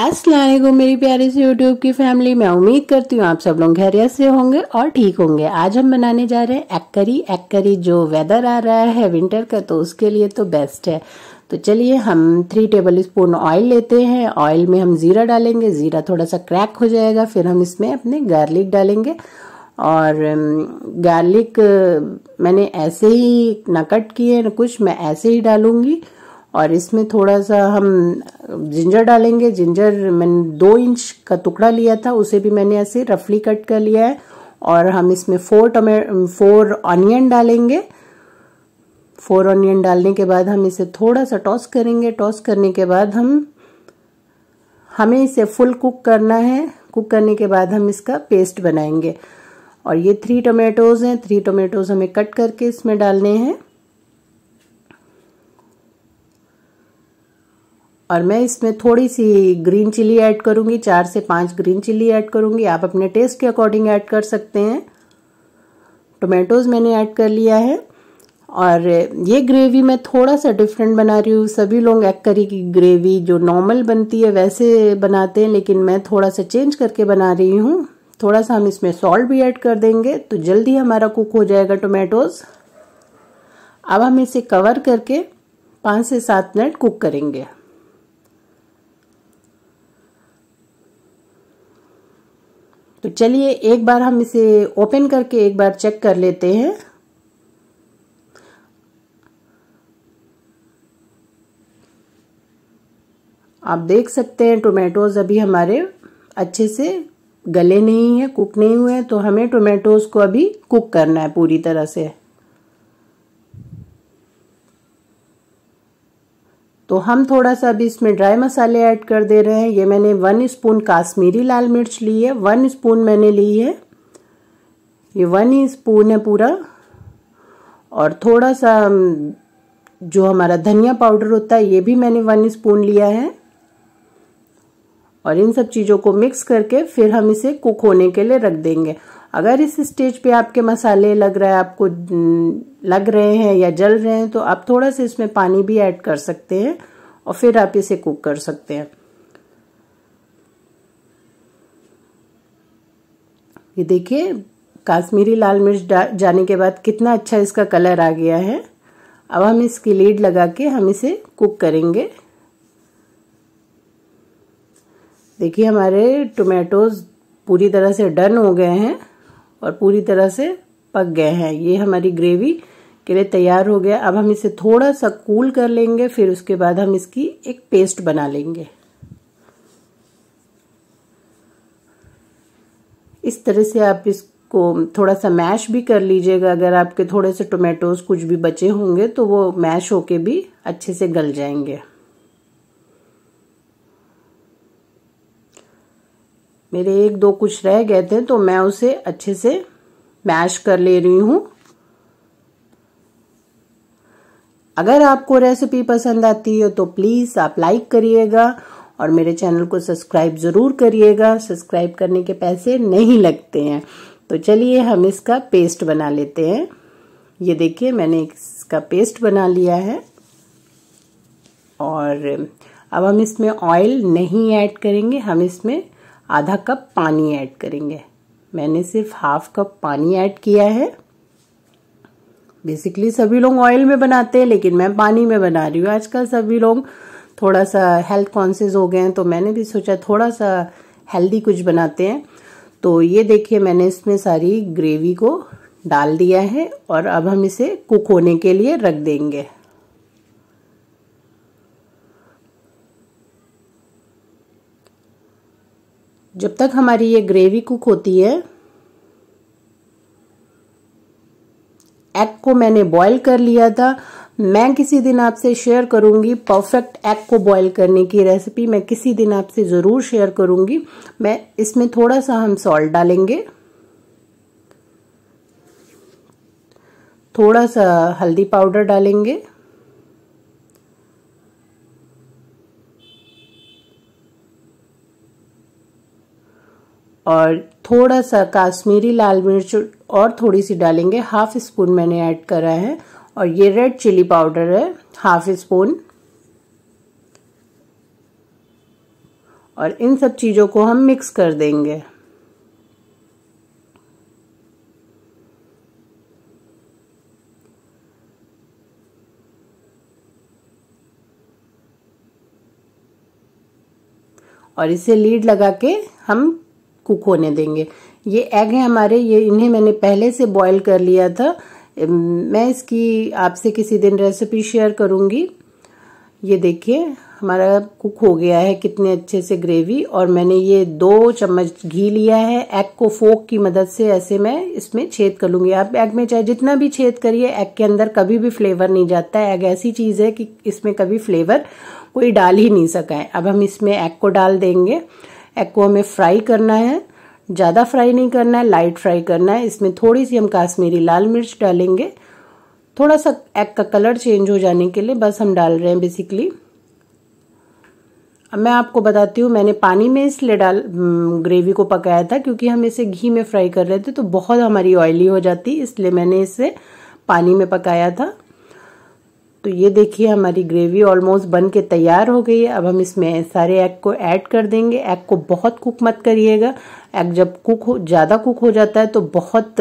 असलम मेरी प्यारी सी यूट्यूब की फैमिली मैं उम्मीद करती हूँ आप सब लोग खैरियत से होंगे और ठीक होंगे। आज हम बनाने जा रहे हैं एग करी एग करी जो वेदर आ रहा है विंटर का तो उसके लिए तो बेस्ट है। तो चलिए हम थ्री टेबल स्पून ऑयल लेते हैं। ऑयल में हम ज़ीरा डालेंगे, ज़ीरा थोड़ा सा क्रैक हो जाएगा, फिर हम इसमें अपने गार्लिक डालेंगे। और गार्लिक मैंने ऐसे ही न कट किए न कुछ मैं ऐसे ही डालूँगी। और इसमें थोड़ा सा हम जिंजर डालेंगे। जिंजर मैंने दो इंच का टुकड़ा लिया था, उसे भी मैंने ऐसे रफली कट कर लिया है। और हम इसमें फोर टमे, फोर ऑनियन डालेंगे। फोर ऑनियन डालने के बाद हम इसे थोड़ा सा टॉस करेंगे। टॉस करने के बाद हम, हमें इसे फुल कुक करना है। कुक करने के बाद हम इसका पेस्ट बनाएँगे। और ये थ्री टोमेटोज हैं। थ्री टोमेटोज हमें कट करके इसमें डालने हैं। और मैं इसमें थोड़ी सी ग्रीन चिली ऐड करूँगी, चार से पाँच ग्रीन चिली ऐड करूँगी। आप अपने टेस्ट के अकॉर्डिंग ऐड कर सकते हैं। टोमेटोज मैंने ऐड कर लिया है। और ये ग्रेवी मैं थोड़ा सा डिफरेंट बना रही हूँ। सभी लोग एग करी की ग्रेवी जो नॉर्मल बनती है, वैसे बनाते हैं, लेकिन मैं थोड़ा सा चेंज करके बना रही हूँ। थोड़ा सा हम इसमें सॉल्ट भी ऐड कर देंगे तो जल्दी हमारा कुक हो जाएगा टोमेटोज अब हम इसे कवर करके पाँच से सात मिनट कुक करेंगे। तो चलिए एक बार हम इसे ओपन करके एक बार चेक कर लेते हैं। आप देख सकते हैं टोमेटोज अभी हमारे अच्छे से गले नहीं है, कुक नहीं हुए हैं तो हमें टोमेटोज को अभी कुक करना है पूरी तरह से। तो हम थोड़ा सा अभी इसमें ड्राई मसाले ऐड कर दे रहे हैं। ये मैंने वन स्पून काश्मीरी लाल मिर्च ली है। वन स्पून मैंने ली है। ये वन ही स्पून है पूरा। और थोड़ा सा, जो हमारा धनिया पाउडर होता है, ये भी मैंने वन स्पून लिया है। और इन सब चीज़ों को मिक्स करके फिर हम इसे कुक होने के लिए रख देंगे। अगर इस स्टेज पे आपके मसाले लग रहा है, आपको लग रहे हैं या जल रहे हैं तो आप थोड़ा सा इसमें पानी भी ऐड कर सकते हैं और फिर आप इसे कुक कर सकते हैं। ये देखिए, काश्मीरी लाल मिर्च जाने के बाद कितना अच्छा इसका कलर आ गया है। अब हम इसकी लीड लगा के हम इसे कुक करेंगे। देखिए, हमारे टोमेटोज पूरी तरह से डन हो गए हैं और पूरी तरह से पक गए हैं। ये हमारी ग्रेवी के लिए तैयार हो गया। अब हम इसे थोड़ा सा कूल कर लेंगे, फिर उसके बाद हम इसकी एक पेस्ट बना लेंगे। इस तरह से आप इसको थोड़ा सा मैश भी कर लीजिएगा। अगर आपके थोड़े से टोमेटोज कुछ भी बचे होंगे तो वो मैश होके भी अच्छे से गल जाएँगे। मेरे एक दो कुछ रह गए थे तो मैं उसे अच्छे से मैश कर ले रही हूँ। अगर आपको रेसिपी पसंद आती है तो प्लीज़ आप लाइक करिएगा और मेरे चैनल को सब्सक्राइब ज़रूर करिएगा। सब्सक्राइब करने के पैसे नहीं लगते हैं। तो चलिए हम इसका पेस्ट बना लेते हैं। ये देखिए, मैंने इसका पेस्ट बना लिया है। और अब हम इसमें ऑयल नहीं ऐड करेंगे, हम इसमें आधा कप पानी ऐड करेंगे। मैंने सिर्फ़ हाफ़ कप पानी ऐड किया है। बेसिकली सभी लोग ऑयल में बनाते हैं, लेकिन मैं पानी में बना रही हूँ। आजकल सभी लोग थोड़ा सा हेल्थ कॉन्शियस हो गए हैं तो मैंने भी सोचा थोड़ा सा हेल्दी कुछ बनाते हैं। तो ये देखिए, मैंने इसमें सारी ग्रेवी को डाल दिया है और अब हम इसे कुक होने के लिए रख देंगे। जब तक हमारी ये ग्रेवी कुक होती है एग को मैंने बॉईल कर लिया था। मैं किसी दिन आपसे शेयर करूँगी परफेक्ट एग को बॉईल करने की रेसिपी मैं किसी दिन आपसे ज़रूर शेयर करूँगी। मैं इसमें थोड़ा सा हम सॉल्ट डालेंगे। थोड़ा सा हल्दी पाउडर डालेंगे। और थोड़ा सा काश्मीरी लाल मिर्च और थोड़ी सी डालेंगे। हाफ़ स्पून मैंने ऐड करा है और ये रेड चिली पाउडर है, हाफ़ स्पून। और इन सब चीज़ों को हम मिक्स कर देंगे। और इसे लीड लगा के हम कुक होने देंगे। ये एग है हमारे, ये इन्हें मैंने पहले से बॉईल कर लिया था। मैं इसकी आपसे किसी दिन रेसिपी शेयर करूँगी। ये देखिए, हमारा कुक हो गया है कितने अच्छे से ग्रेवी और मैंने ये दो चम्मच घी लिया है। एग को फोक की मदद से ऐसे मैं इसमें छेद कर लूँगी। आप एग में चाहे जितना भी छेद करिए एग के अंदर कभी भी फ्लेवर नहीं जाता है। एग ऐसी चीज़ है कि इसमें कभी फ्लेवर कोई डाल ही नहीं सका है। अब हम इसमें एग को डाल देंगे। एग को हमें फ्राई करना है। ज़्यादा फ्राई नहीं करना है, लाइट फ्राई करना है। इसमें थोड़ी सी हम काश्मीरी लाल मिर्च डालेंगे। थोड़ा सा एग का कलर चेंज हो जाने के लिए बस हम डाल रहे हैं बेसिकली अब मैं आपको बताती हूँ, मैंने पानी में इसलिए डाल ग्रेवी को पकाया था क्योंकि हम इसे घी में फ्राई कर रहे थे तो बहुत हमारी ऑयली हो जाती, इसलिए मैंने इसे पानी में पकाया था। तो ये देखिए, हमारी ग्रेवी ऑलमोस्ट बन के तैयार हो गई है। अब हम इसमें सारे एग को ऐड कर देंगे। एग को बहुत कुक मत करिएगा। एग जब कुक हो, ज़्यादा कुक हो जाता है तो बहुत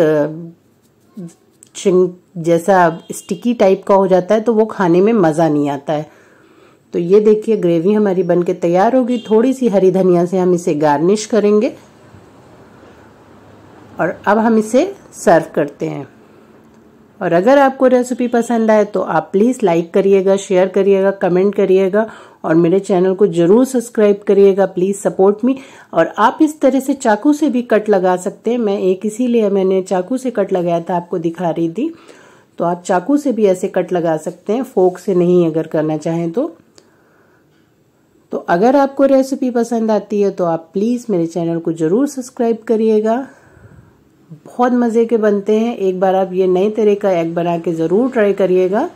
जैसा स्टिकी टाइप का हो जाता है तो वो खाने में मज़ा नहीं आता है। तो ये देखिए ग्रेवी हमारी बन के तैयार होगी थोड़ी सी हरी धनिया से हम इसे गार्निश करेंगे। और अब हम इसे सर्व करते हैं। और अगर आपको रेसिपी पसंद आए तो आप प्लीज़ लाइक करिएगा शेयर करिएगा कमेंट करिएगा और मेरे चैनल को ज़रूर सब्सक्राइब करिएगा प्लीज़ सपोर्ट मी और आप इस तरह से चाकू से भी कट लगा सकते हैं। मैं एक इसीलिए मैंने चाकू से कट लगाया था, आपको दिखा रही थी। तो आप चाकू से भी ऐसे कट लगा सकते हैं फोक से नहीं अगर करना चाहें तो। तो अगर आपको रेसिपी पसंद आती है तो आप प्लीज़ मेरे चैनल को ज़रूर सब्सक्राइब करिएगा। बहुत मज़े के बनते हैं। एक बार आप ये नए तरह का एग बना के ज़रूर ट्राई करिएगा।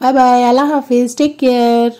बाय बाय अल्लाह हाफिज़ टेक केयर